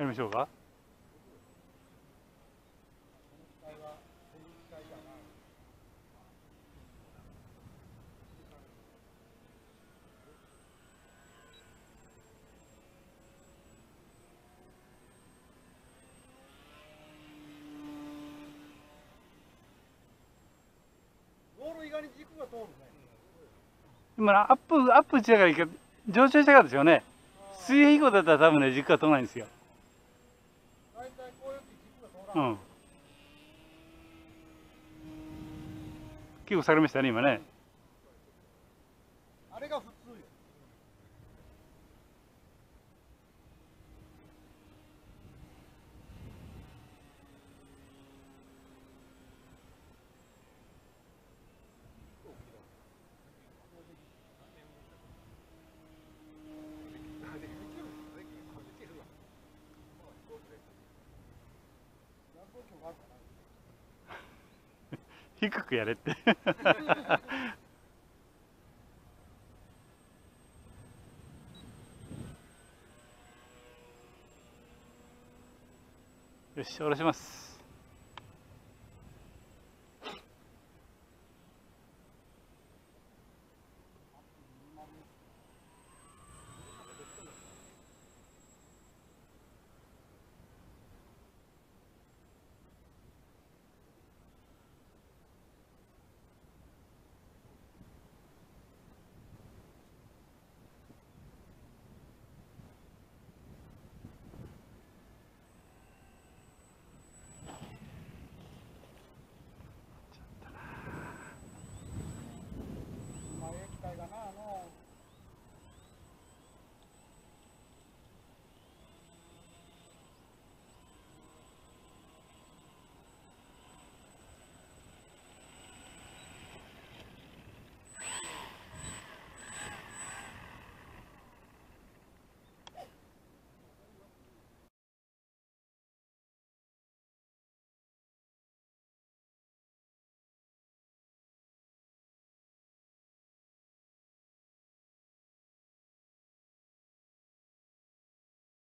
やりましょうか。ボール以外に軸が通るね今アップアップしたからいいけど上昇したからですよね。水平飛行だったら多分ね軸が通らないんですよ大体こういう時軸が通らない、うん。結構下がりましたね今ね。低くやれって。よし下ろします。